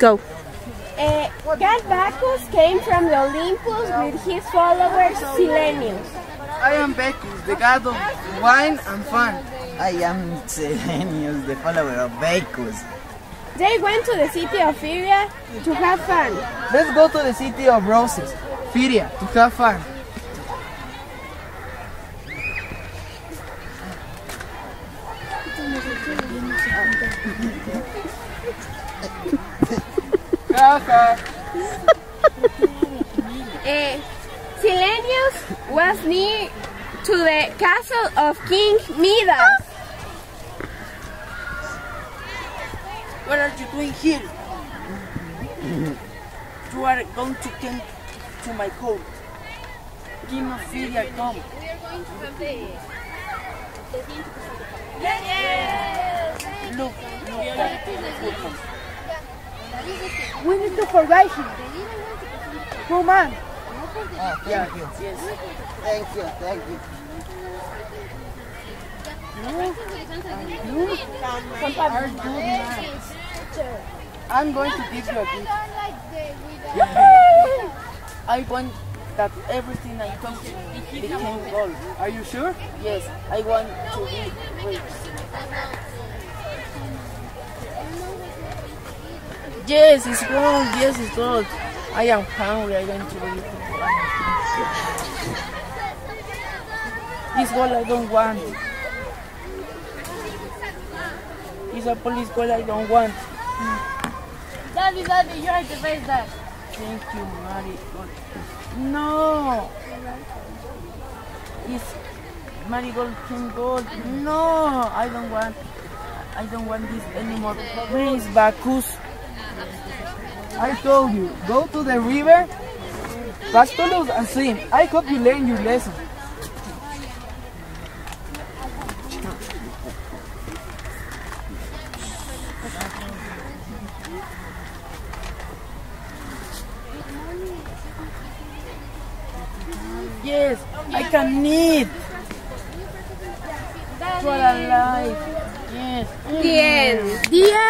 Go. Uh, God Bacchus came from the Olympus with his followers Silenius. I am Bacchus, the god of wine and fun. I am Selenius, the follower of Bacchus. They went to the city of Fyria to have fun. Let's go to the city of roses, Fyria, to have fun. Jaja. Uh, Silenius was near to the castle of King Midas. What are you doing here? you are going to come to my court. King of Syria, come. Look, We need to forget him. Come on. Oh, ah, thank you. Yes. Thank you, thank you. I'm going to give you a gift. I want that everything I touch became gold. Are you sure? Yes, I want to be rich. Yes, it's gold. Yes, it's gold. I am hungry. I want to eat. This gold I don't want. It's a police gold I don't want. Daddy, Daddy, you are the best dad. Thank you, Mari. No. It's marigold king gold. No, I don't want. I don't want this anymore. Please, Bacchus. I told you, go to the river, Pactolus and swim. I hope you learn your lesson. Yes, I can eat. For a life. Yes. The end. The end.